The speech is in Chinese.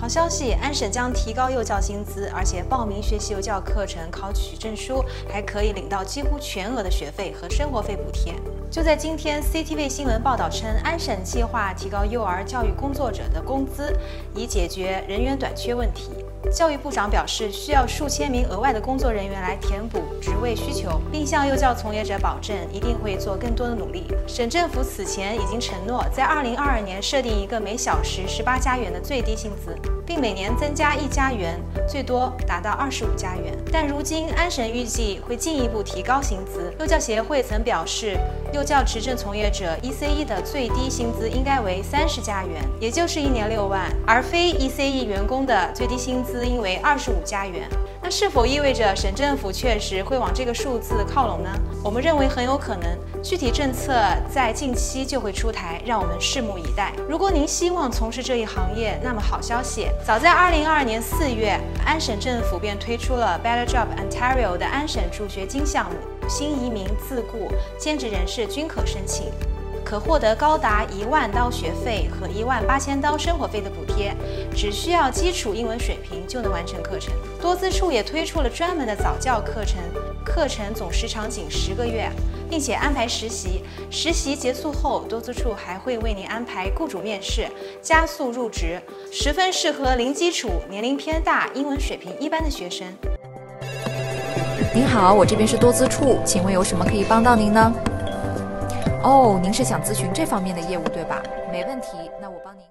好消息，安省将提高幼教薪资，而且报名学习幼教课程、考取证书，还可以领到几乎全额的学费和生活费补贴。就在今天，CTV 新闻报道称，安省计划提高幼儿教育工作者的工资，以解决人员短缺问题。教育部长表示，需要数千名额外的工作人员来填补职位需求，并向幼教从业者保证一定会做更多的努力。省政府此前已经承诺，在2022年设定一个每小时18加元的最低薪资，并每年增加一加元，最多达到二十五加元。但如今安省预计会进一步提高薪资。幼教协会曾表示，幼教持证从业者 ECE 的最低薪资应该为三十加元，也就是一年六万，而非 ECE 员工的最低薪资。应为二十五加元，是否意味着省政府确实会往这个数字靠拢呢？我们认为很有可能，具体政策在近期就会出台，让我们拭目以待。如果您希望从事这一行业，那么好消息，早在二零二二年四月，安省政府便推出了 Better Job Ontario 的安省助学金项目，新移民、自雇、兼职人士均可申请。可获得高达一万刀学费和一万八千刀生活费的补贴，只需要基础英文水平就能完成课程。多资处也推出了专门的早教课程，课程总时长仅十个月，并且安排实习。实习结束后，多资处还会为您安排雇主面试，加速入职，十分适合零基础、年龄偏大、英文水平一般的学生。您好，我这边是多资处，请问有什么可以帮到您呢？哦，您是想咨询这方面的业务对吧？没问题，那我帮您。